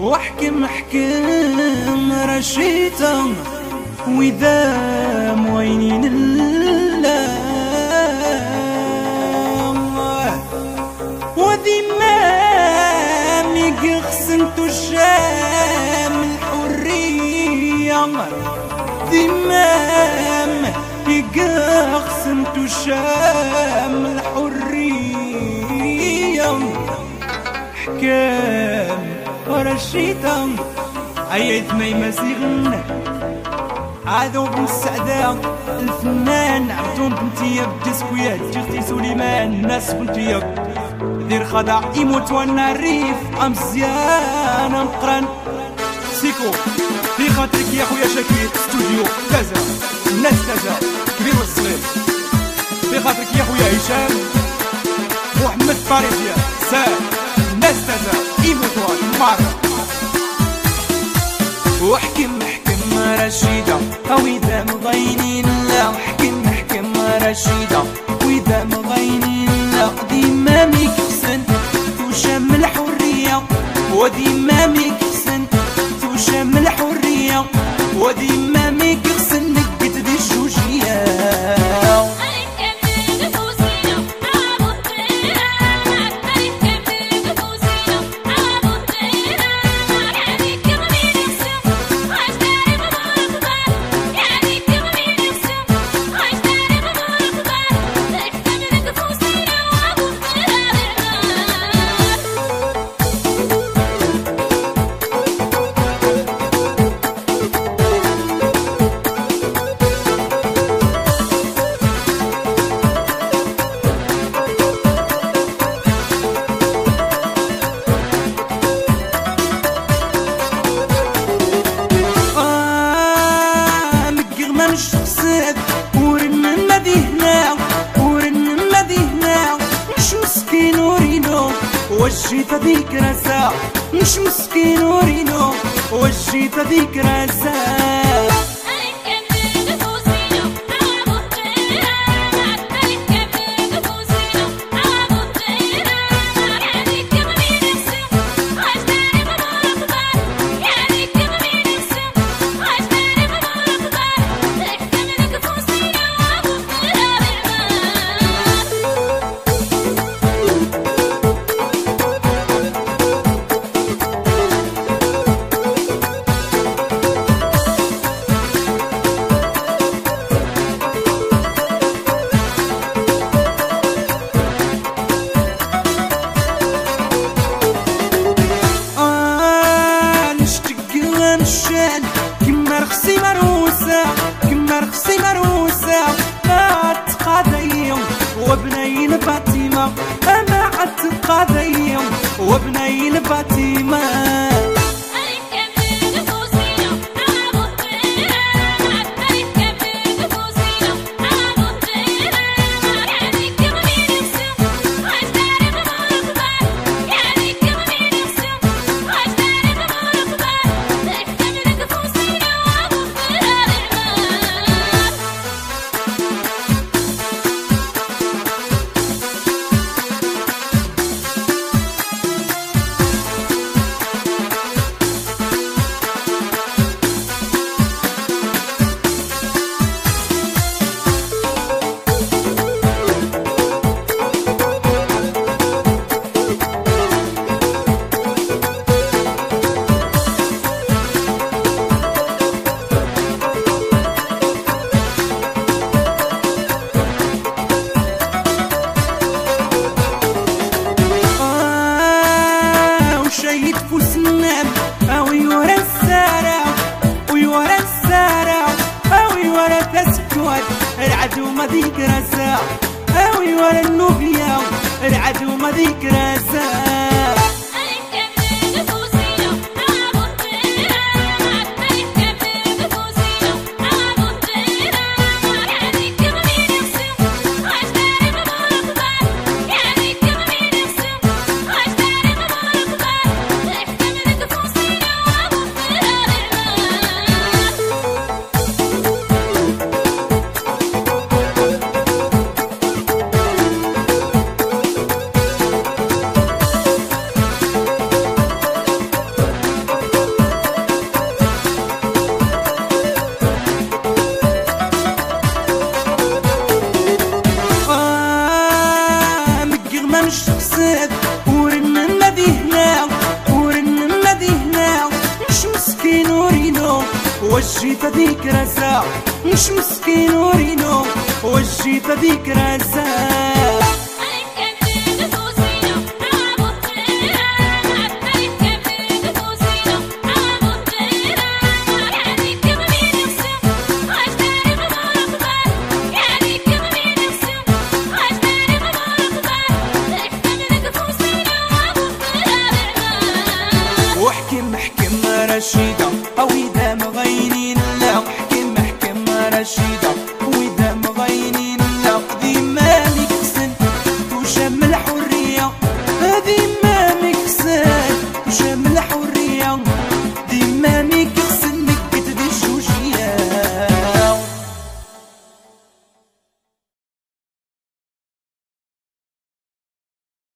واحكم احكم رشيتا واذا موينين الله وذي ما ميقخسن تشام الحرية. ذمام يقخسن تشام الحرية. حكام ورا الشيطان عيد ما عادو بن السعداء الفنان عبدون بنتيا بديسكويات جيختي سليمان. ناس بنتيا دير خضع يموت وأنا الريف أم مزيان مقران سيكو. في خاطرك يا خويا شكير ستوديو كازا. الناس كازا. كبير والصغير. في خاطرك يا خويا هشام. محمد الناس كازا مرة واحكم احكم رشيدة. أو إذا مضينين لا. احكم احكم رشيدة. وجيت هذيك راسا مش مسكين ورينو وجيت هذيك راسا وبنين فاطمة ما تقاضي وبنين فاطمة. ما ذيك راسا أوي ورا النوبيا العدو ما ذيك بسد ورن مدينة ورن مدينة مش مسكين ورينو وجيت ذيك رزاع مش مسكين ورينو وجيت ذيك رزاع